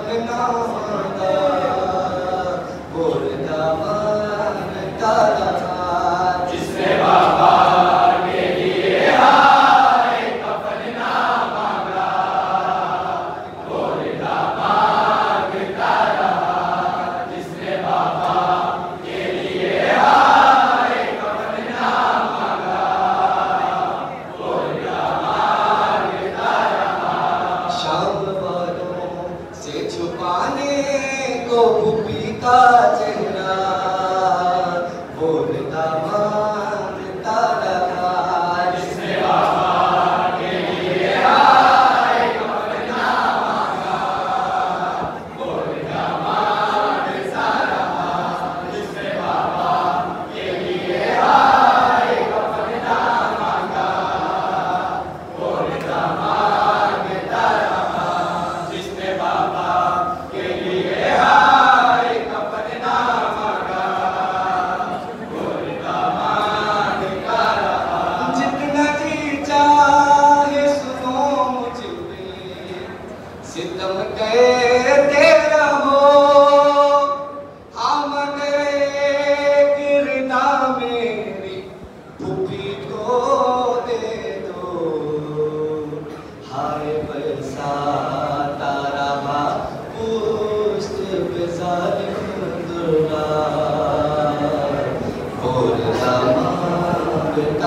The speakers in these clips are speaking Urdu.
também tá 靠近了。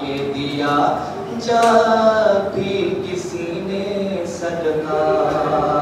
کے دیا جا پھر کسی نے صدقہ